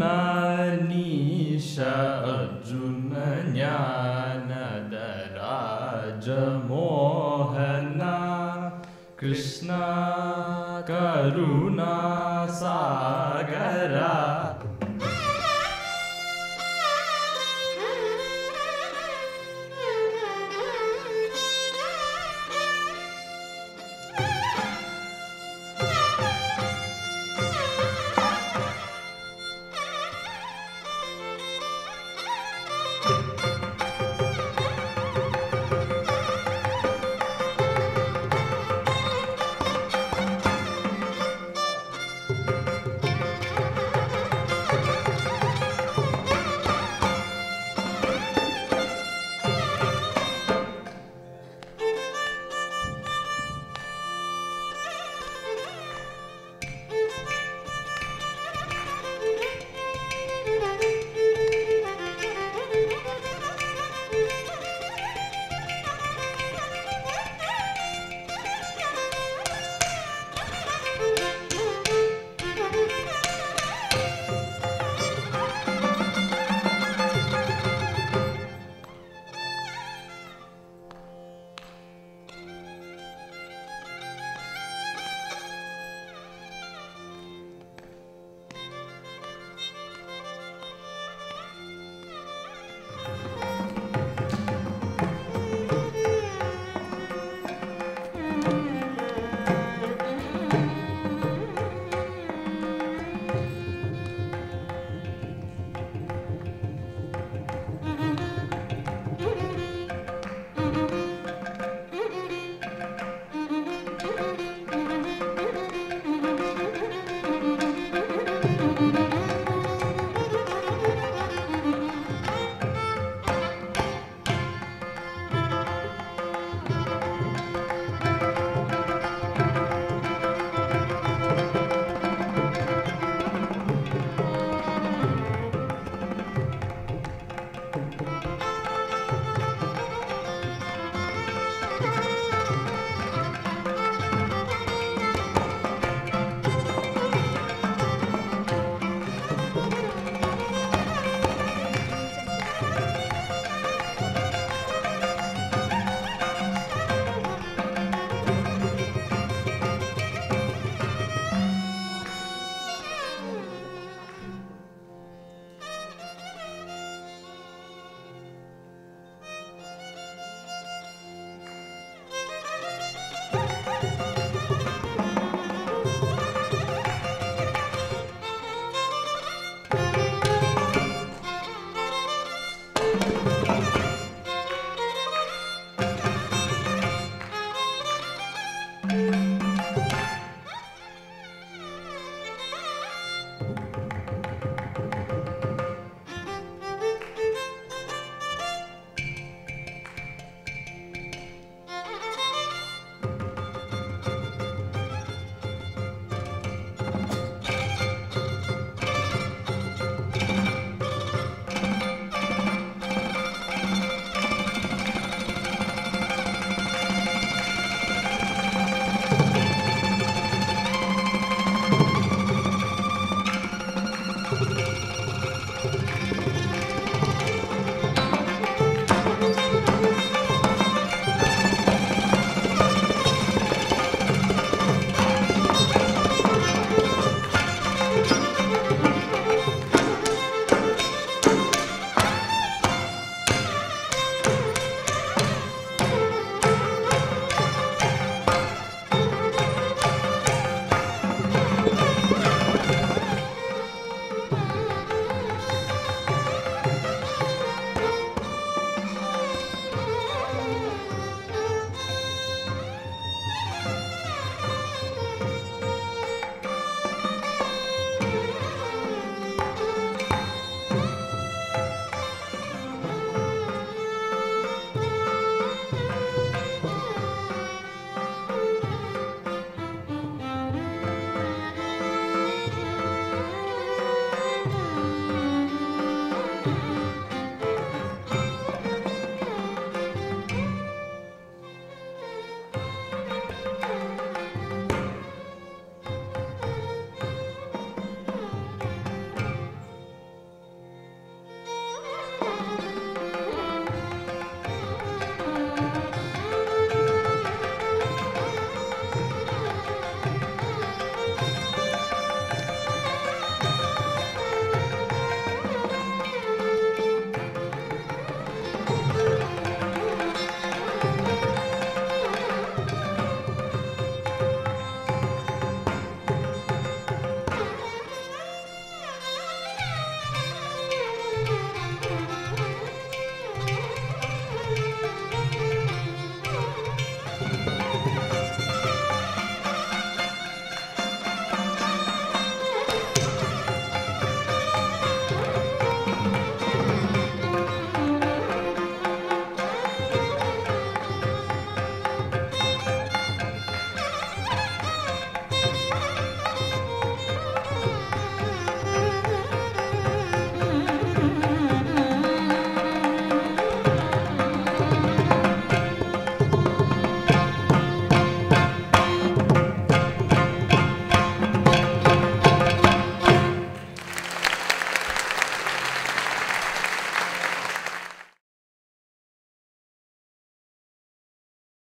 गुणार्निश अर्जुन ज्ञानदराजमोहना कृष्णा करुणा सागरा।